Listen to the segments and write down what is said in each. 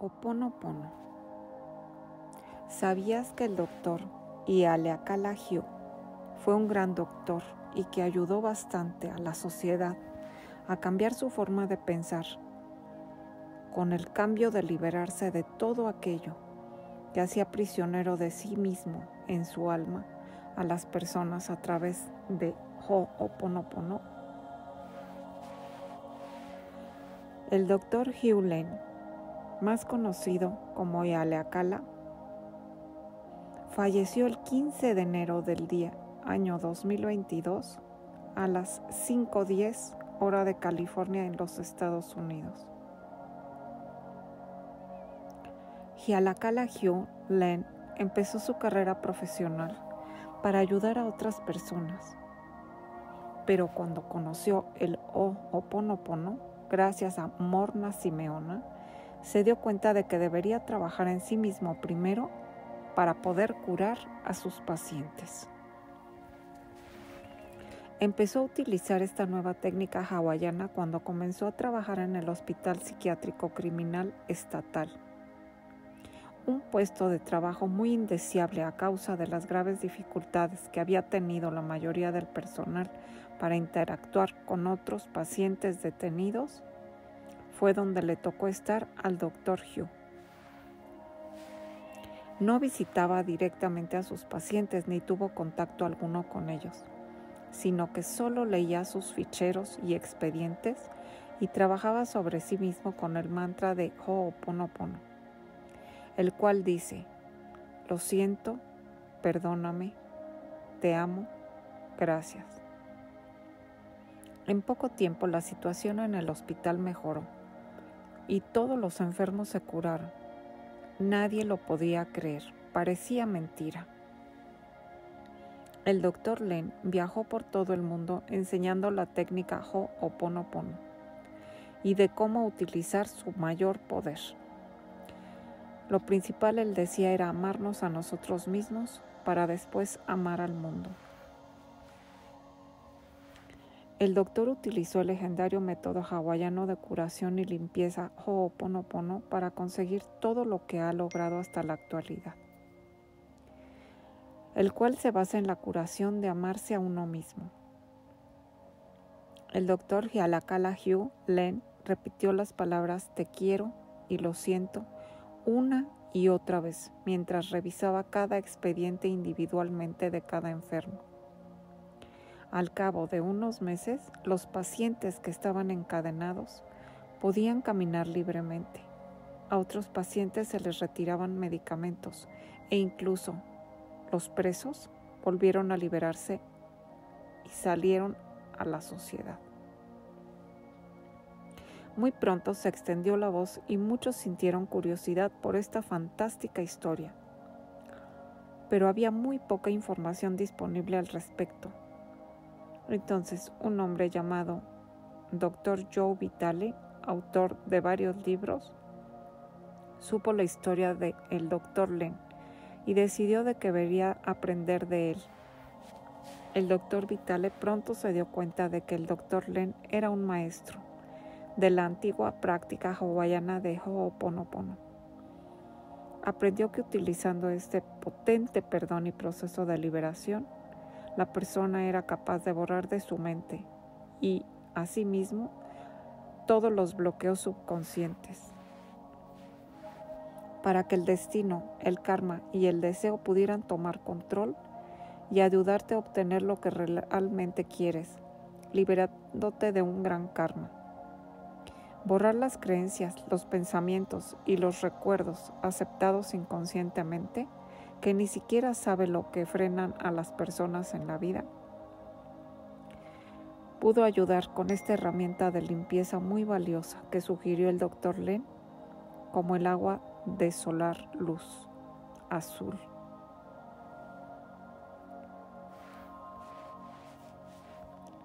Ho'oponopono. ¿Sabías que el doctor Ialeakala fue un gran doctor y que ayudó bastante a la sociedad a cambiar su forma de pensar con el cambio de liberarse de todo aquello que hacía prisionero de sí mismo en su alma a las personas a través de Ho'oponopono? El doctor Lane más conocido como Yaleakala, falleció el 15 de enero del día año 2022 a las 5.10 hora de California en los Estados Unidos. Hialakala Hugh Len empezó su carrera profesional para ayudar a otras personas, pero cuando conoció el Ho'oponopono, gracias a Morna Simeona, se dio cuenta de que debería trabajar en sí mismo primero para poder curar a sus pacientes. Empezó a utilizar esta nueva técnica hawaiana cuando comenzó a trabajar en el Hospital Psiquiátrico Criminal Estatal, un puesto de trabajo muy indeseable a causa de las graves dificultades que había tenido la mayoría del personal para interactuar con otros pacientes detenidos fue donde le tocó estar al doctor Hugh. No visitaba directamente a sus pacientes ni tuvo contacto alguno con ellos, sino que solo leía sus ficheros y expedientes y trabajaba sobre sí mismo con el mantra de Ho'oponopono, el cual dice, lo siento, perdóname, te amo, gracias. En poco tiempo la situación en el hospital mejoró y todos los enfermos se curaron. Nadie lo podía creer, parecía mentira. El doctor Len viajó por todo el mundo enseñando la técnica Ho'oponopono y de cómo utilizar su mayor poder. Lo principal, él decía, era amarnos a nosotros mismos para después amar al mundo. El doctor utilizó el legendario método hawaiano de curación y limpieza Ho'oponopono para conseguir todo lo que ha logrado hasta la actualidad, el cual se basa en la curación de amarse a uno mismo. El doctor Hialakala Hugh Len repitió las palabras te quiero y lo siento una y otra vez mientras revisaba cada expediente individualmente de cada enfermo. Al cabo de unos meses, los pacientes que estaban encadenados podían caminar libremente. A otros pacientes se les retiraban medicamentos e incluso los presos volvieron a liberarse y salieron a la sociedad. Muy pronto se extendió la voz y muchos sintieron curiosidad por esta fantástica historia, pero había muy poca información disponible al respecto entonces, un hombre llamado Dr. Joe Vitale, autor de varios libros, supo la historia de el Dr. Len y decidió de que debería aprender de él. El Dr. Vitale pronto se dio cuenta de que el Dr. Len era un maestro de la antigua práctica hawaiana de Ho'oponopono. Aprendió que utilizando este potente perdón y proceso de liberación, la persona era capaz de borrar de su mente y, asimismo, todos los bloqueos subconscientes para que el destino, el karma y el deseo pudieran tomar control y ayudarte a obtener lo que realmente quieres, liberándote de un gran karma. Borrar las creencias, los pensamientos y los recuerdos aceptados inconscientemente que ni siquiera sabe lo que frenan a las personas en la vida, pudo ayudar con esta herramienta de limpieza muy valiosa que sugirió el doctor Len como el agua de solar luz azul.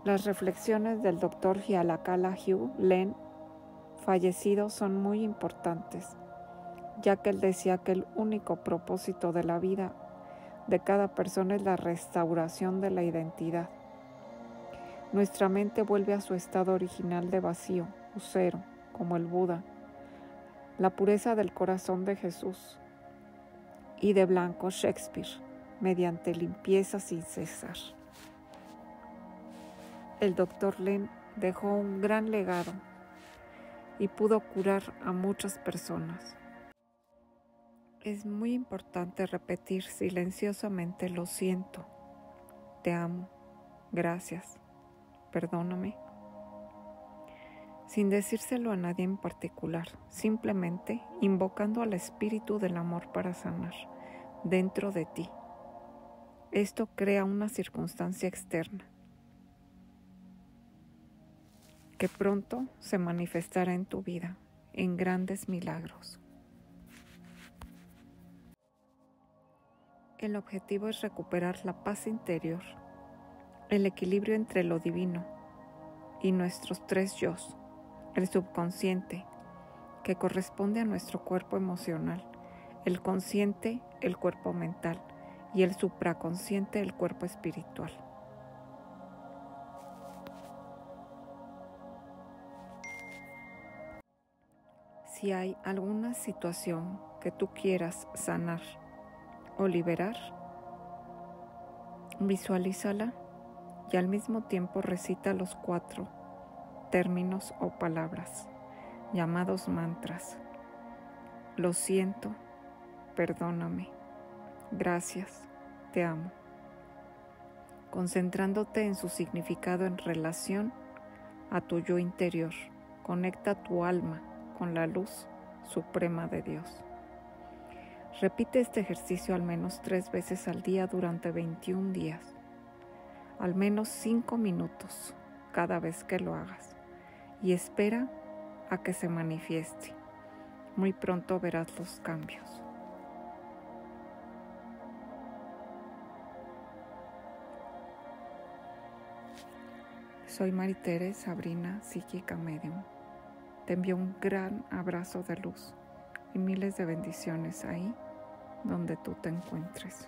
Las reflexiones del doctor Hialakala Hugh Len, fallecido, son muy importantes ya que él decía que el único propósito de la vida de cada persona es la restauración de la identidad. Nuestra mente vuelve a su estado original de vacío o cero, como el Buda, la pureza del corazón de Jesús y de blanco Shakespeare mediante limpieza sin cesar. El doctor Len dejó un gran legado y pudo curar a muchas personas. Es muy importante repetir silenciosamente lo siento, te amo, gracias, perdóname, sin decírselo a nadie en particular, simplemente invocando al espíritu del amor para sanar dentro de ti. Esto crea una circunstancia externa que pronto se manifestará en tu vida en grandes milagros. El objetivo es recuperar la paz interior, el equilibrio entre lo divino y nuestros tres yo, el subconsciente, que corresponde a nuestro cuerpo emocional, el consciente, el cuerpo mental y el supraconsciente, el cuerpo espiritual. Si hay alguna situación que tú quieras sanar o liberar, visualízala y al mismo tiempo recita los cuatro términos o palabras llamados mantras. Lo siento, perdóname, gracias, te amo. Concentrándote en su significado en relación a tu yo interior, conecta tu alma con la luz suprema de Dios. Repite este ejercicio al menos tres veces al día durante 21 días, al menos cinco minutos cada vez que lo hagas, y espera a que se manifieste. Muy pronto verás los cambios. Soy Maritere Sabrina, psíquica medium. Te envío un gran abrazo de luz y miles de bendiciones ahí donde tú te encuentres.